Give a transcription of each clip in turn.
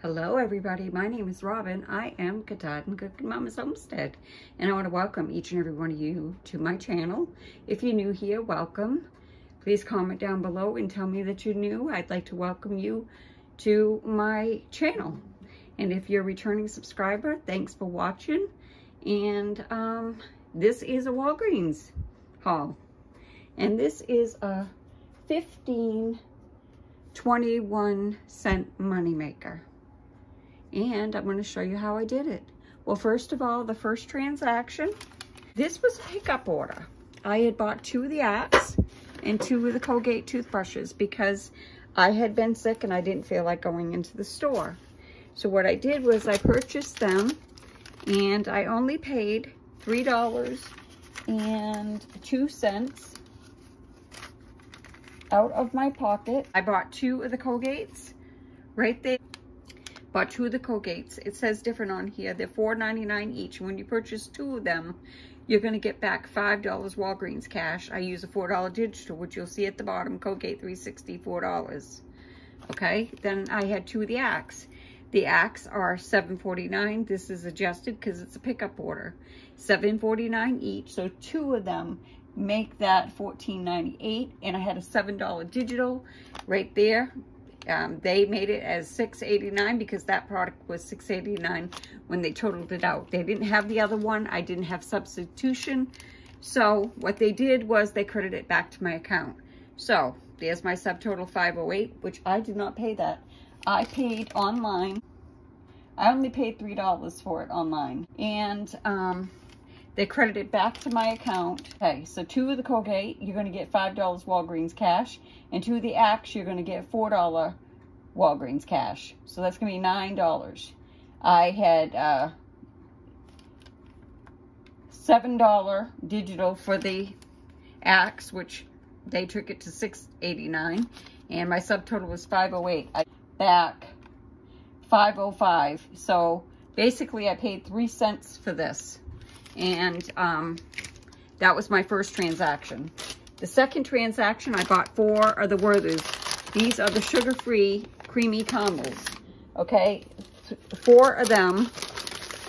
Hello everybody, my name is Robin. I am Katahadin Kooking Mama's Homestead and I want to welcome each and every one of you to my channel. If you're new here, welcome. Please comment down below and tell me that you're new. I'd like to welcome you to my channel. And if you're a returning subscriber, thanks for watching. And um, this is a Walgreens haul. And this is a 15 21 cent moneymaker and I'm going to show you how I did it. Well, first of all, the first transaction, this was a hiccup order. I had bought two of the Axe and two of the Colgate toothbrushes because I had been sick and I didn't feel like going into the store. So what I did was I purchased them and I only paid $3 and two cents out of my pocket. I bought two of the Colgates right there. Bought two of the Colgates. It says different on here. They're $4.99 each. When you purchase two of them, you're going to get back $5 Walgreens cash. I use a $4 digital, which you'll see at the bottom, Colgate 360, $4. Okay, then I had two of the Axe. The Axe are $7.49. This is adjusted because it's a pickup order. $7.49 each, so two of them make that $14.98. And I had a $7 digital right there. Um, they made it as $6.89 because that product was $6.89 when they totaled it out. They didn't have the other one. I didn't have substitution. So what they did was they credited it back to my account. So there's my subtotal 508, which I did not pay that. I paid online. I only paid $3 for it online. And um, they credit it back to my account. Okay, so two of the Colgate, you're going to get $5 Walgreens cash. And two of the Axe, you're going to get $4 Walgreens cash. So that's going to be $9. I had uh, $7 digital for the Axe, which they took it to $6.89. And my subtotal was 508 I back 505 So basically I paid 3 cents for this and um, that was my first transaction. The second transaction, I bought four of the Werthers. These are the sugar-free creamy caramels, okay? Four of them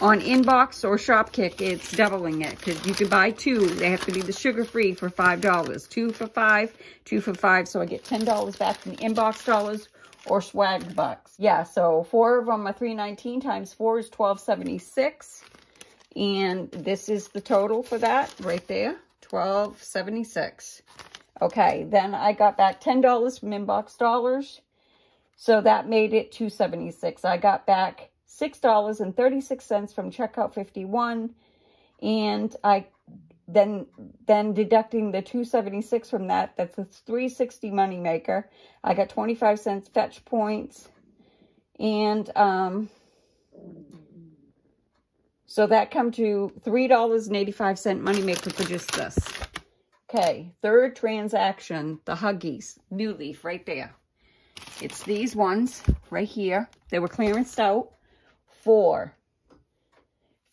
on Inbox or Shopkick, it's doubling it because you can buy two. They have to be the sugar-free for $5. Two for five, two for five. So I get $10 back from Inbox dollars or Swagbucks. Yeah, so four of them are 319 times four is 1276 and this is the total for that right there, twelve seventy six. Okay, then I got back $10 from Inbox Dollars. So that made it 276 I got back $6.36 from Checkout 51. And I then then deducting the 276 from that, that's a 360 money maker. I got 25 cents fetch points. And um so that come to $3.85 moneymaker for just this. Okay, third transaction, the Huggies, New Leaf, right there. It's these ones right here. They were clearanced out for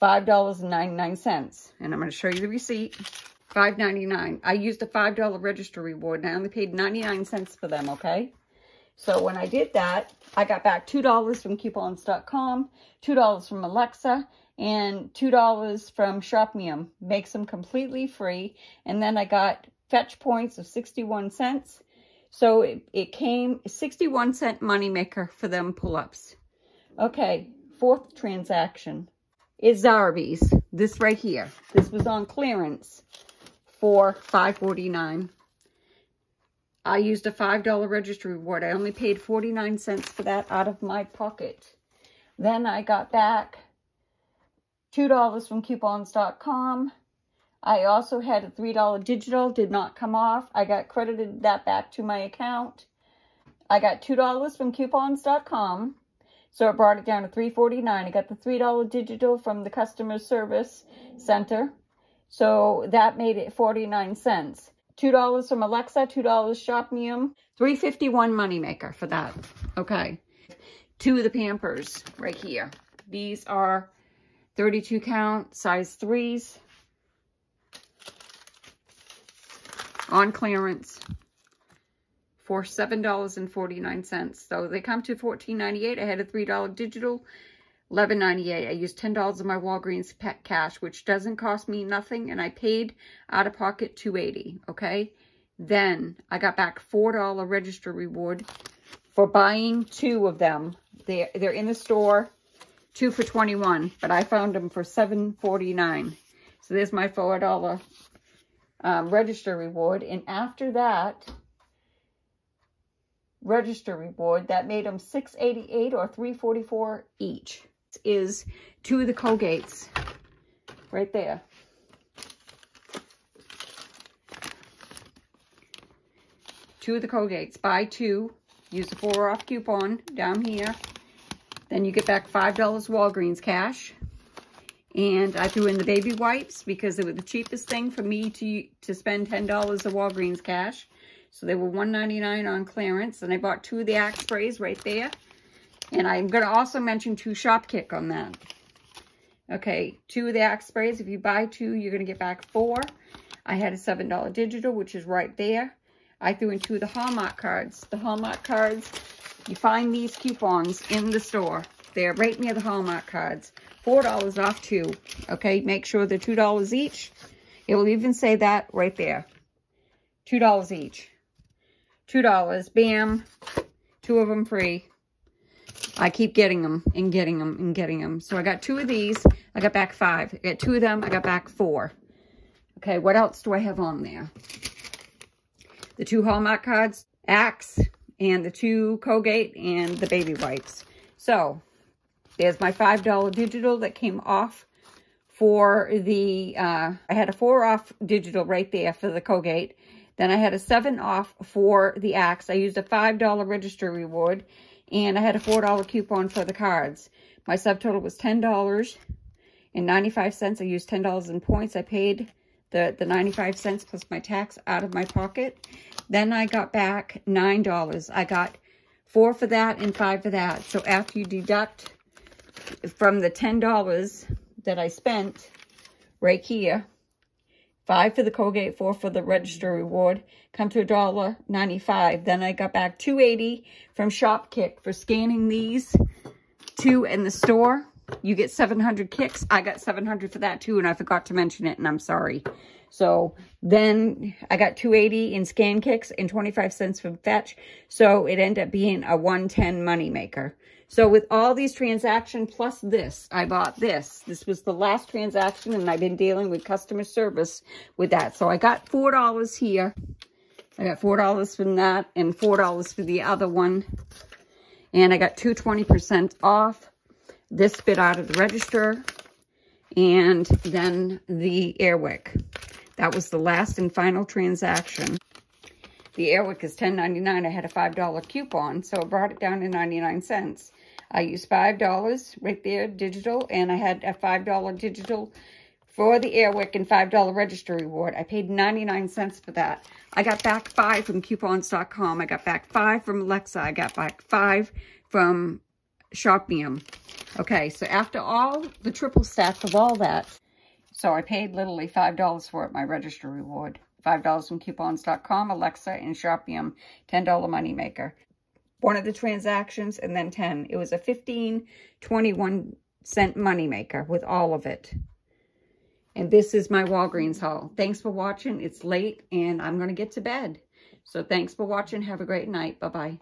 $5.99. And I'm going to show you the receipt. $5.99. I used a $5 register reward and I only paid 99 cents for them, okay? So when I did that, I got back $2 from coupons.com, $2 from Alexa, and $2 from Shopmium. Makes them completely free. And then I got fetch points of 61 cents. So it, it came 61 cent moneymaker for them pull-ups. Okay, fourth transaction is Zarbee's. This right here. This was on clearance for $5.49. I used a $5 registry reward. I only paid 49 cents for that out of my pocket. Then I got back $2 from coupons.com. I also had a $3 digital, did not come off. I got credited that back to my account. I got $2 from coupons.com. So it brought it down to $3.49. I got the $3 digital from the customer service center. So that made it 49 cents. $2 from Alexa, $2 Shopmium, 351 moneymaker for that. Okay. Two of the Pampers right here. These are 32 count, size 3s. On clearance for $7.49. So they come to $14.98. I had a $3 digital, $11.98. I used $10 of my Walgreens pet cash, which doesn't cost me nothing, and I paid out of pocket $2.80, okay? Then I got back $4 register reward for buying two of them. They're, they're in the store, two for 21 but I found them for $7.49. So there's my $4 um, register reward. And after that, register reward, that made them 688 or 344 each. This is two of the Colgates right there. Two of the Colgates. Buy two. Use the four off coupon down here. Then you get back $5 Walgreens cash. And I threw in the baby wipes because they were the cheapest thing for me to, to spend $10 of Walgreens cash. So they were $1.99 on clearance. And I bought two of the Axe sprays right there. And I'm going to also mention two Shopkick on that. Okay, two of the Axe sprays. If you buy two, you're going to get back four. I had a $7 digital, which is right there. I threw in two of the Hallmark cards. The Hallmark cards, you find these coupons in the store. They're right near the Hallmark cards. $4 off two. Okay, make sure they're $2 each. It will even say that right there. $2 each. $2. Bam. Two of them free. I keep getting them and getting them and getting them. So I got two of these. I got back five. I got two of them. I got back four. Okay, what else do I have on there? The two Hallmark cards, Axe, and the two Colgate and the baby wipes. So, there's my $5 digital that came off for the, uh, I had a four off digital right there for the Colgate. Then I had a seven off for the Axe. I used a $5 register reward and I had a $4 coupon for the cards. My subtotal was $10 and 95 cents. I used $10 in points. I paid the, the 95 cents plus my tax out of my pocket. Then I got back $9. I got four for that and five for that. So after you deduct from the $10 that I spent right here, five for the Colgate, four for the register reward, come to a dollar ninety-five. Then I got back 280 from Shopkick for scanning these two in the store. You get 700 kicks. I got 700 for that too, and I forgot to mention it, and I'm sorry. So then I got 280 in scan kicks and 25 cents from fetch. So it ended up being a 110 money maker. So with all these transactions plus this, I bought this. This was the last transaction and I've been dealing with customer service with that. So I got $4 here. I got $4 from that and $4 for the other one. And I got 220% off this bit out of the register and then the Airwick. That was the last and final transaction. The Airwick is $10.99. I had a $5 coupon, so I brought it down to 99 cents. I used $5 right there, digital, and I had a $5 digital for the Airwick and $5 register reward. I paid 99 cents for that. I got back five from coupons.com. I got back five from Alexa. I got back five from Shopmium. Okay, so after all the triple stack of all that, so I paid literally $5 for it, my register reward. $5 from coupons.com, Alexa, and Shopmium, $10 moneymaker one of the transactions and then 10. It was a 15, 21 cent moneymaker with all of it. And this is my Walgreens haul. Thanks for watching. It's late and I'm going to get to bed. So thanks for watching. Have a great night. Bye-bye.